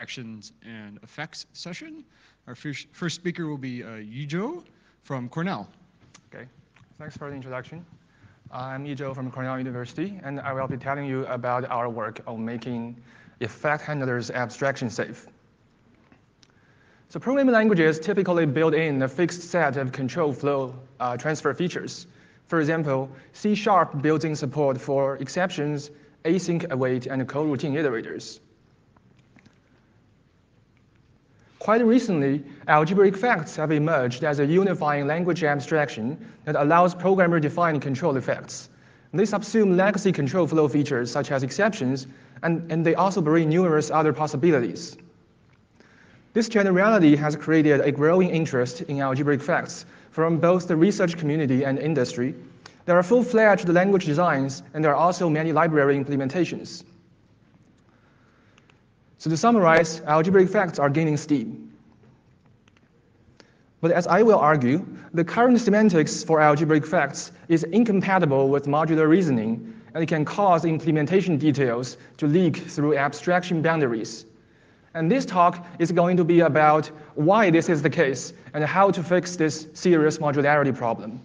actions and effects session. Our first, first speaker will be uh, Yizhou from Cornell. Okay, thanks for the introduction. I'm Yizhou from Cornell University, and I will be telling you about our work on making effect handlers abstraction safe. So programming languages typically build in a fixed set of control flow uh, transfer features. For example, C Sharp builds in support for exceptions, async await, and coroutine iterators. Quite recently, algebraic effects have emerged as a unifying language abstraction that allows programmer-defined control effects. They subsume legacy control flow features such as exceptions, and, and they also bring numerous other possibilities. This generality has created a growing interest in algebraic effects from both the research community and industry. There are full-fledged language designs, and there are also many library implementations. So to summarize, algebraic effects are gaining steam. But as I will argue, the current semantics for algebraic effects is incompatible with modular reasoning, and it can cause implementation details to leak through abstraction boundaries. And this talk is going to be about why this is the case and how to fix this serious modularity problem.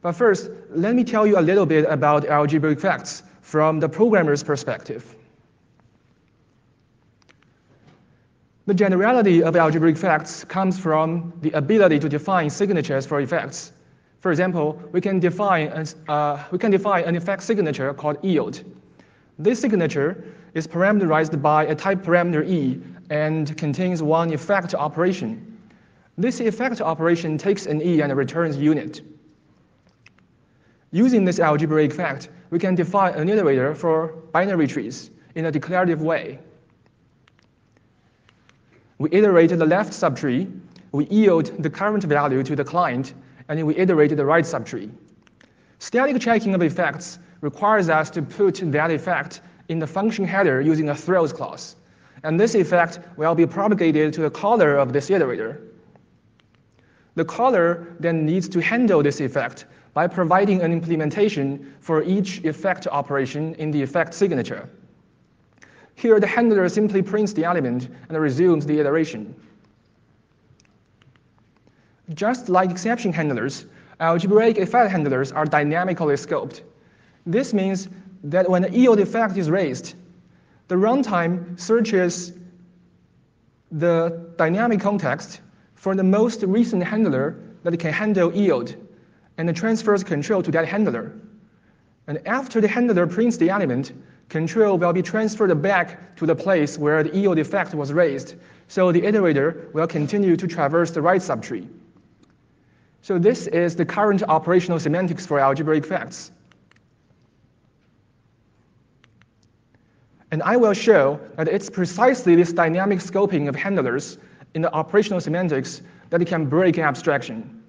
But first, let me tell you a little bit about algebraic effects from the programmer's perspective. The generality of algebraic effects comes from the ability to define signatures for effects. For example, we can define, uh, we can define an effect signature called yield. This signature is parameterized by a type parameter e and contains one effect operation. This effect operation takes an e and returns unit. Using this algebraic effect, we can define an iterator for binary trees in a declarative way. We iterate the left subtree, we yield the current value to the client, and we iterate the right subtree. Static checking of effects requires us to put that effect in the function header using a throws clause. And this effect will be propagated to the caller of this iterator. The caller then needs to handle this effect by providing an implementation for each effect operation in the effect signature. Here, the handler simply prints the element and resumes the iteration. Just like exception handlers, algebraic effect handlers are dynamically scoped. This means that when a yield effect is raised, the runtime searches the dynamic context for the most recent handler that can handle yield and transfers control to that handler. And after the handler prints the element, control will be transferred back to the place where the yield effect was raised. So the iterator will continue to traverse the right subtree. So this is the current operational semantics for algebraic effects. And I will show that it's precisely this dynamic scoping of handlers in the operational semantics that can break an abstraction.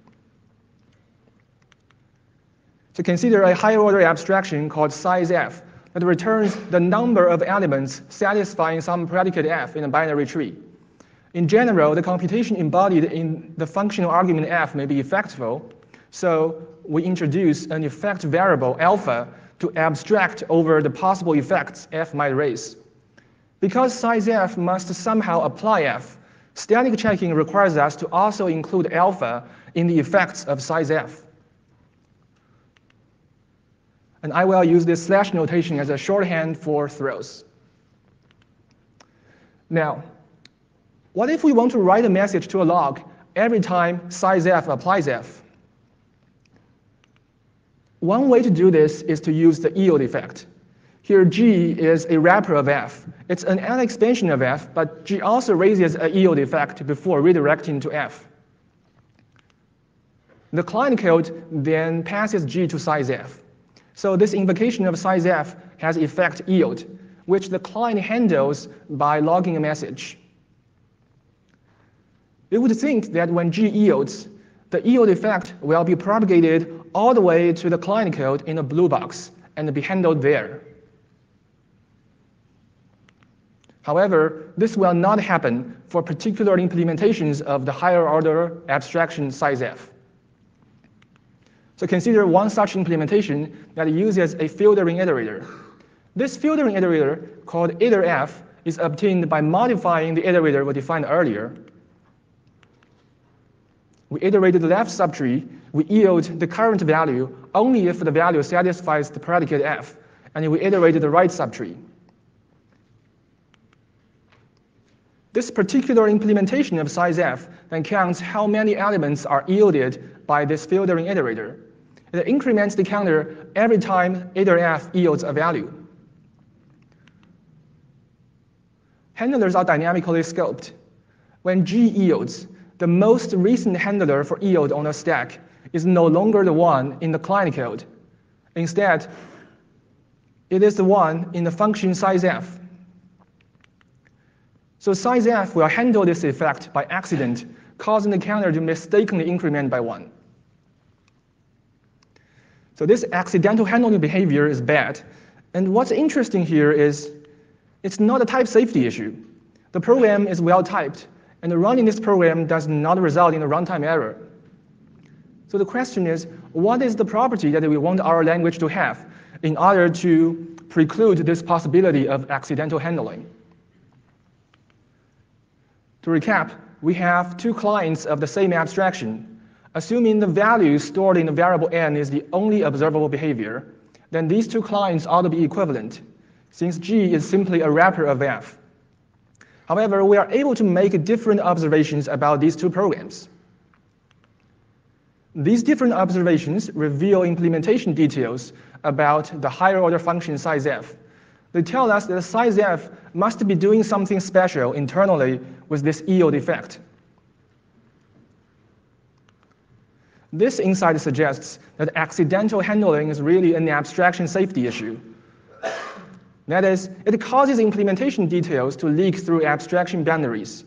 So consider a higher order abstraction called size f that returns the number of elements satisfying some predicate f in a binary tree. In general, the computation embodied in the functional argument f may be effectful, so we introduce an effect variable alpha to abstract over the possible effects f might raise. Because size f must somehow apply f, static checking requires us to also include alpha in the effects of size f. And I will use this slash notation as a shorthand for throws. Now, what if we want to write a message to a log every time size f applies f? One way to do this is to use the yield effect. Here, G is a wrapper of f. It's an L expansion of f, but G also raises a yield effect before redirecting to f. The client code then passes G to size f. So this invocation of size f has effect yield, which the client handles by logging a message. You would think that when G yields, the yield effect will be propagated all the way to the client code in a blue box and be handled there. However, this will not happen for particular implementations of the higher order abstraction size f. So consider one such implementation that uses a filtering iterator. This filtering iterator, called iterf, is obtained by modifying the iterator we defined earlier. We iterate the left subtree, we yield the current value only if the value satisfies the predicate f, and we iterate the right subtree. This particular implementation of size f then counts how many elements are yielded by this filtering iterator. It increments the counter every time iter f yields a value. Handlers are dynamically scoped. When G yields, the most recent handler for yield on the stack is no longer the one in the client code. Instead, it is the one in the function size f. So size f will handle this effect by accident, causing the counter to mistakenly increment by 1. So this accidental handling behavior is bad. And what's interesting here is it's not a type safety issue. The program is well typed, and running this program does not result in a runtime error. So the question is, what is the property that we want our language to have in order to preclude this possibility of accidental handling? To recap, we have two clients of the same abstraction. Assuming the value stored in the variable n is the only observable behavior, then these two clients ought to be equivalent, since G is simply a wrapper of F. However, we are able to make different observations about these two programs. These different observations reveal implementation details about the higher order function size f they tell us that size f must be doing something special internally with this yield effect. This insight suggests that accidental handling is really an abstraction safety issue. That is, it causes implementation details to leak through abstraction boundaries.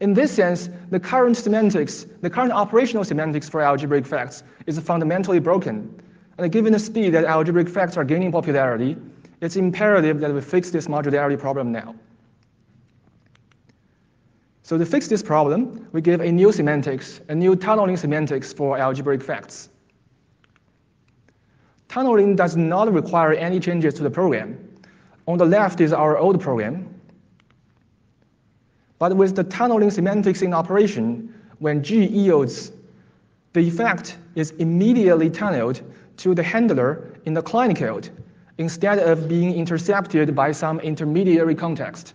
In this sense, the current semantics, the current operational semantics for algebraic effects is fundamentally broken. And given the speed that algebraic effects are gaining popularity, it's imperative that we fix this modularity problem now. So to fix this problem, we give a new semantics, a new tunneling semantics for algebraic effects. Tunneling does not require any changes to the program. On the left is our old program. But with the tunneling semantics in operation, when G yields, the effect is immediately tunneled to the handler in the client code instead of being intercepted by some intermediary context.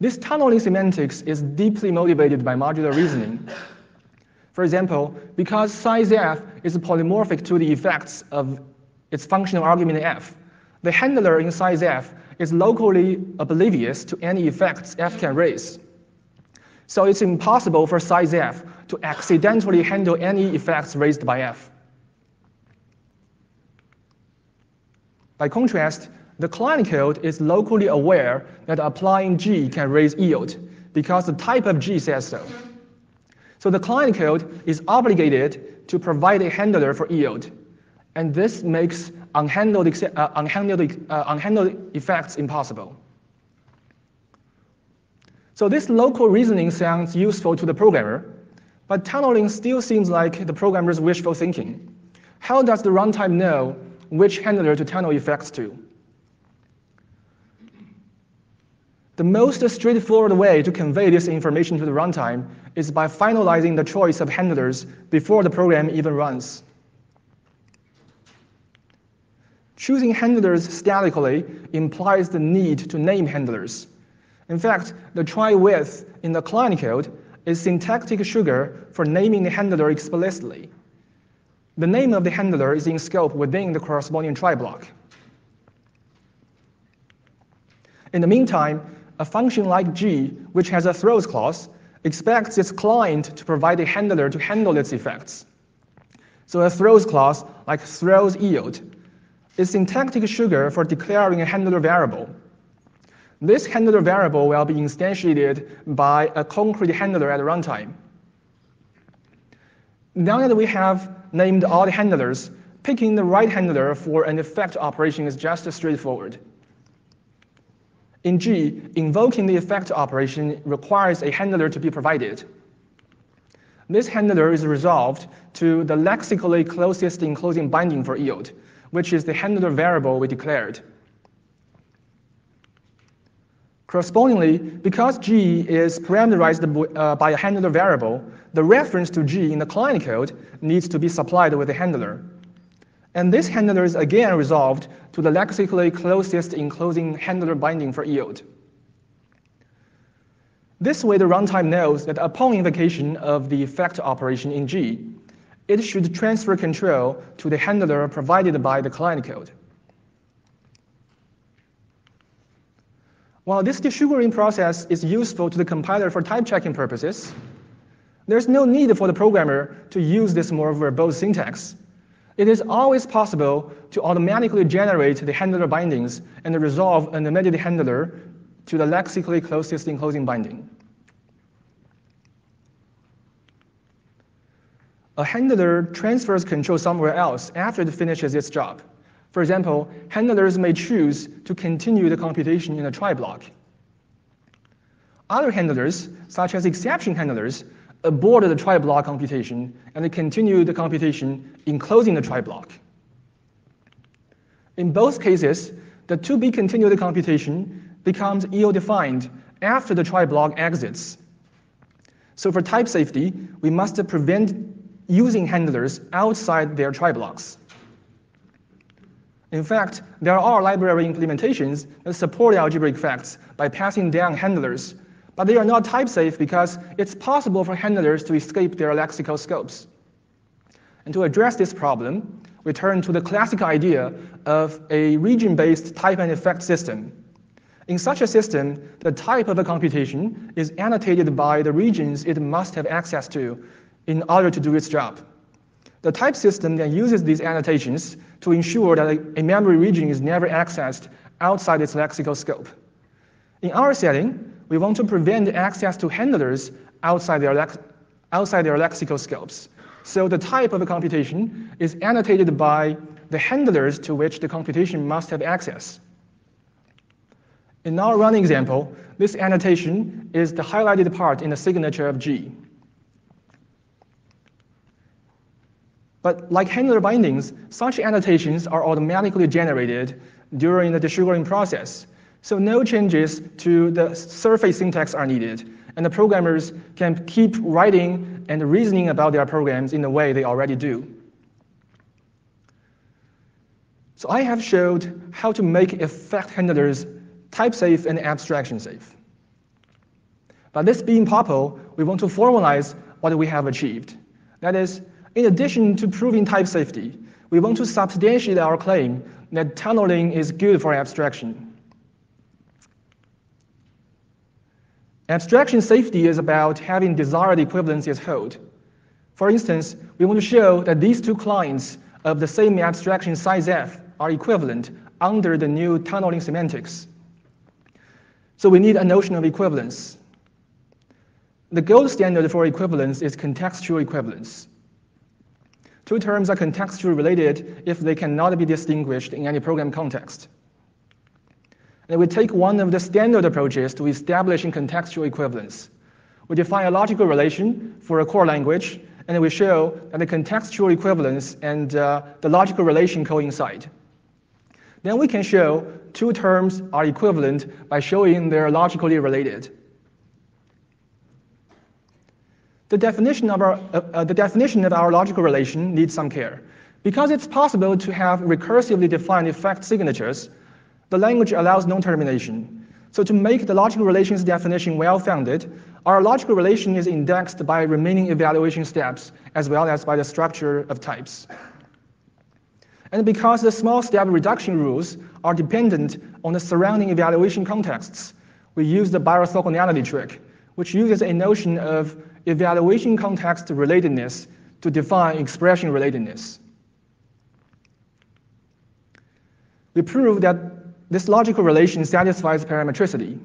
This tunneling semantics is deeply motivated by modular reasoning. For example, because size f is polymorphic to the effects of its functional argument f, the handler in size f is locally oblivious to any effects f can raise. So it's impossible for size f to accidentally handle any effects raised by f. By contrast, the client code is locally aware that applying G can raise yield because the type of G says so. So the client code is obligated to provide a handler for yield, and this makes unhandled, uh, unhandled, uh, unhandled effects impossible. So this local reasoning sounds useful to the programmer, but tunneling still seems like the programmer's wishful thinking. How does the runtime know which handler to tunnel effects to? The most straightforward way to convey this information to the runtime is by finalizing the choice of handlers before the program even runs. Choosing handlers statically implies the need to name handlers. In fact, the try with in the client code is syntactic sugar for naming the handler explicitly. The name of the handler is in scope within the corresponding try block. In the meantime, a function like g, which has a throws clause, expects its client to provide a handler to handle its effects. So a throws clause, like throws yield, is syntactic sugar for declaring a handler variable this handler variable will be instantiated by a concrete handler at runtime. Now that we have named all the handlers, picking the right handler for an effect operation is just straightforward. In G, invoking the effect operation requires a handler to be provided. This handler is resolved to the lexically closest enclosing binding for yield, which is the handler variable we declared. Correspondingly, because G is parameterized uh, by a handler variable, the reference to G in the client code needs to be supplied with a handler. And this handler is again resolved to the lexically closest enclosing handler binding for yield. This way, the runtime knows that upon invocation of the effect operation in G, it should transfer control to the handler provided by the client code. While this desugaring process is useful to the compiler for type checking purposes, there's no need for the programmer to use this more verbose syntax. It is always possible to automatically generate the handler bindings and resolve an embedded handler to the lexically closest enclosing binding. A handler transfers control somewhere else after it finishes its job. For example, handlers may choose to continue the computation in a try block. Other handlers, such as exception handlers, abort the try block computation and continue the computation in closing the try block. In both cases, the to be continued computation becomes EO-defined after the try block exits. So for type safety, we must prevent using handlers outside their try blocks. In fact, there are library implementations that support algebraic effects by passing down handlers, but they are not type safe because it's possible for handlers to escape their lexical scopes. And to address this problem, we turn to the classic idea of a region-based type and effect system. In such a system, the type of a computation is annotated by the regions it must have access to in order to do its job. The type system then uses these annotations to ensure that a, memory region is never accessed outside its lexical scope. In our setting, we want to prevent access to handlers outside their, lex outside their lexical scopes. So the type of a computation is annotated by the handlers to which the computation must have access. In our running example, this annotation is the highlighted part in the signature of G. But like handler bindings, such annotations are automatically generated during the desugaring process. So no changes to the surface syntax are needed, and the programmers can keep writing and reasoning about their programs in the way they already do. So I have showed how to make effect handlers type safe and abstraction safe. But this being POPL, we want to formalize what we have achieved. That is, in addition to proving type safety, we want to substantiate our claim that tunneling is good for abstraction. Abstraction safety is about having desired equivalencies hold. For instance, we want to show that these two clients of the same abstraction size f are equivalent under the new tunneling semantics. So we need a notion of equivalence. The gold standard for equivalence is contextual equivalence. Two terms are contextually related if they cannot be distinguished in any program context. And we take one of the standard approaches to establishing contextual equivalence. We define a logical relation for a core language, and we show that the contextual equivalence and uh, the logical relation coincide. Then we can show two terms are equivalent by showing they're logically related. The definition, of our, uh, uh, the definition of our logical relation needs some care. Because it's possible to have recursively defined effect signatures, the language allows no termination. So to make the logical relations definition well-founded, our logical relation is indexed by remaining evaluation steps as well as by the structure of types. And because the small step reduction rules are dependent on the surrounding evaluation contexts, we use the biorthogonality trick, which uses a notion of evaluation context relatedness to define expression relatedness. We prove that this logical relation satisfies parametricity.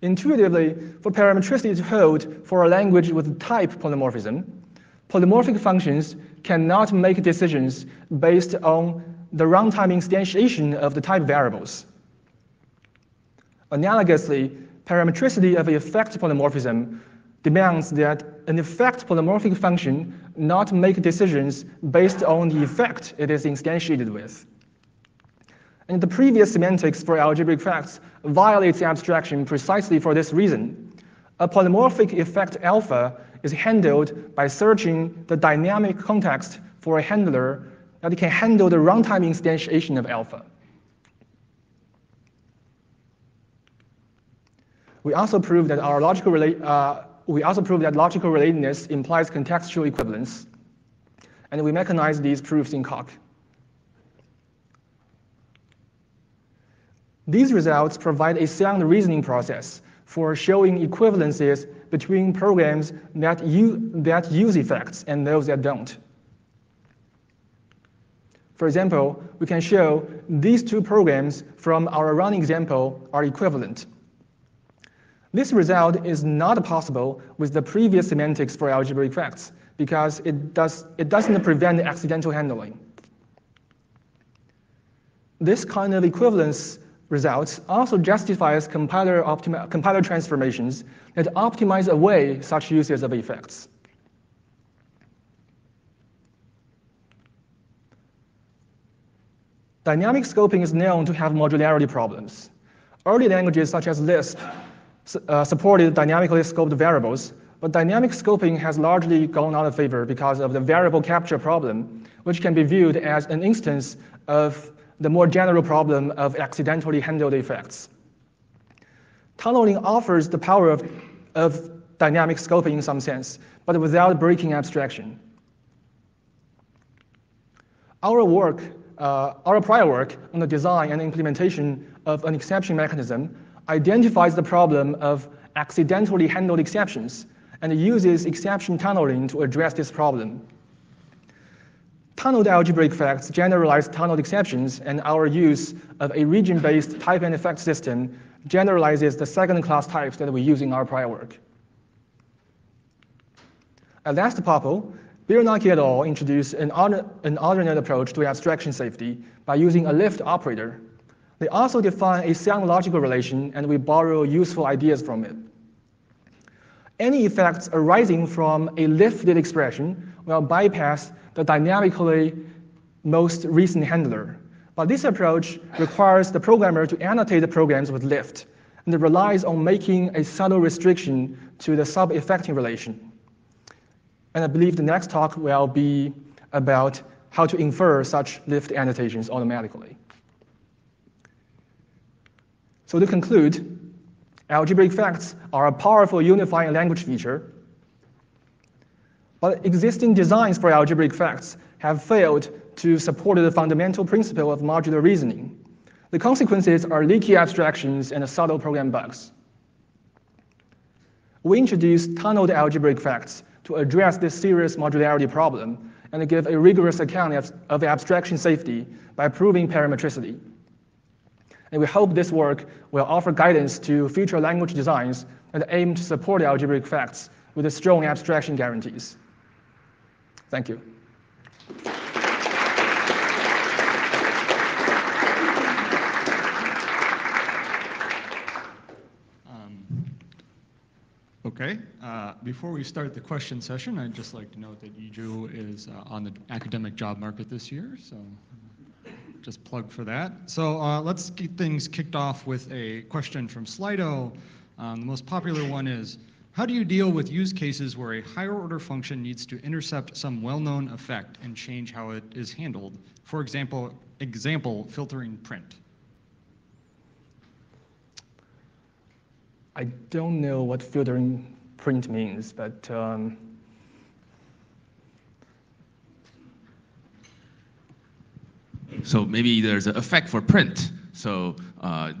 Intuitively, for parametricity to hold for a language with type polymorphism, polymorphic functions cannot make decisions based on the runtime instantiation of the type variables. Analogously, parametricity of effect polymorphism demands that an effect polymorphic function not make decisions based on the effect it is instantiated with. And the previous semantics for algebraic effects violates abstraction precisely for this reason. A polymorphic effect alpha is handled by searching the dynamic context for a handler that can handle the runtime instantiation of alpha. We also prove that our logical uh, we also prove that logical relatedness implies contextual equivalence, and we mechanize these proofs in Coq. These results provide a sound reasoning process for showing equivalences between programs that, that use effects and those that don't. For example, we can show these two programs from our run example are equivalent. This result is not possible with the previous semantics for algebraic effects because it, does, it doesn't prevent accidental handling. This kind of equivalence results also justifies compiler, compiler transformations that optimize away such uses of effects. Dynamic scoping is known to have modularity problems. Early languages such as Lisp uh, supported dynamically scoped variables, but dynamic scoping has largely gone out of favor because of the variable capture problem, which can be viewed as an instance of the more general problem of accidentally handled effects. Tunneling offers the power of, of dynamic scoping in some sense, but without breaking abstraction. Our work, uh, our prior work on the design and implementation of an exception mechanism identifies the problem of accidentally handled exceptions and uses exception tunneling to address this problem. Tunneled algebraic effects generalize tunneled exceptions, and our use of a region-based type and effect system generalizes the second-class types that we use in our prior work. At last POPL, Biernacki et al. introduced an alternate approach to abstraction safety by using a lift operator. They also define a sound logical relation, and we borrow useful ideas from it. Any effects arising from a lifted expression will bypass the dynamically most recent handler. But this approach requires the programmer to annotate the programs with lift, and it relies on making a subtle restriction to the sub-effecting relation. And I believe the next talk will be about how to infer such lift annotations automatically. So to conclude, algebraic effects are a powerful unifying language feature but existing designs for algebraic effects have failed to support the fundamental principle of modular reasoning. The consequences are leaky abstractions and subtle program bugs. We introduced tunneled algebraic effects to address this serious modularity problem and give a rigorous account of abstraction safety by proving parametricity. And we hope this work will offer guidance to future language designs that aim to support algebraic effects with strong abstraction guarantees. Thank you. Um, okay. Uh, before we start the question session, I'd just like to note that Yizhou is uh, on the academic job market this year, so just plug for that. So uh, let's get things kicked off with a question from Slido. Um, the most popular one is, how do you deal with use cases where a higher order function needs to intercept some well-known effect and change how it is handled? For example, example filtering print. I don't know what filtering print means, but um, so maybe there's an effect for print. So uh,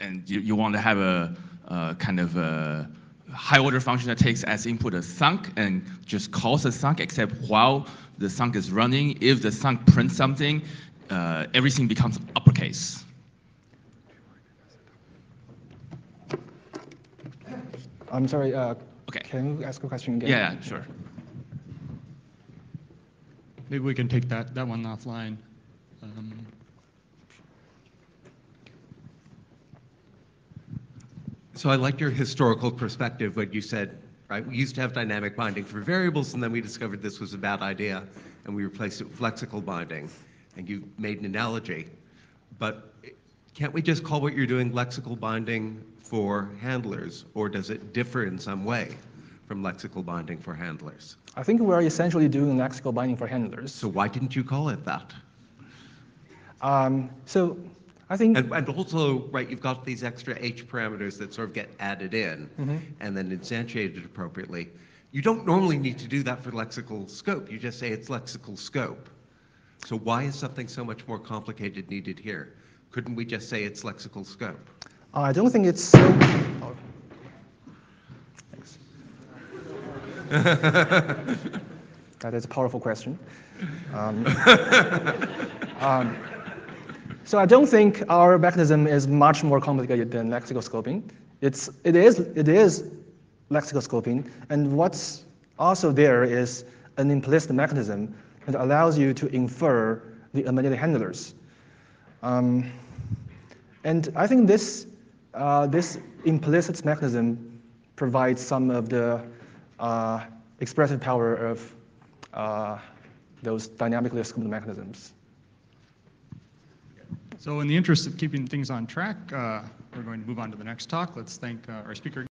and you, you want to have a, a kind of a high order function that takes as input a thunk and just calls a thunk, except while the thunk is running, if the thunk prints something, uh, everything becomes uppercase. I'm sorry, uh, okay. can you ask a question again? Yeah, sure. Maybe we can take that, that one offline. Um, So I like your historical perspective, what you said right? We used to have dynamic binding for variables, and then we discovered this was a bad idea, and we replaced it with lexical binding. And you made an analogy, but can't we just call what you're doing lexical binding for handlers, or does it differ in some way from lexical binding for handlers? I think we're essentially doing lexical binding for handlers. So why didn't you call it that? Um, so I think And, and also, right, you've got these extra H parameters that sort of get added in and then instantiated appropriately. You don't normally need to do that for lexical scope. You just say it's lexical scope. So why is something so much more complicated needed here? Couldn't we just say it's lexical scope? I don't think it's so. oh. Thanks. that is a powerful question. Um, um, so I don't think our mechanism is much more complicated than lexical scoping. It's, it, is, it is lexical scoping, and what's also there is an implicit mechanism that allows you to infer the embedded handlers. Um, and I think this, uh, this implicit mechanism provides some of the uh, expressive power of uh, those dynamically scoped mechanisms. So in the interest of keeping things on track, uh, we're going to move on to the next talk. Let's thank uh, our speaker.